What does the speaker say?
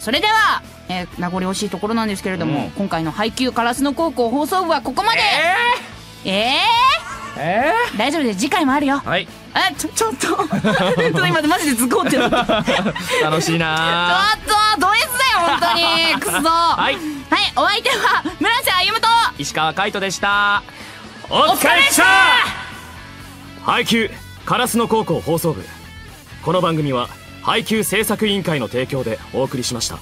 それでは、えー、名残惜しいところなんですけれども、うん。今回の配給カラスの高校放送部はここまで。えええー、大丈夫です。次回もあるよ。ー、はい。あちょちょっと。ちょっと今マジでズコってなったちょっ楽しいなとド S だよ本当に。クソ。はい。はいお相手は村瀬歩と。石川海人でした。お疲れっした配給カラスの高校放送部。この番組は配給制作委員会の提供でお送りしました。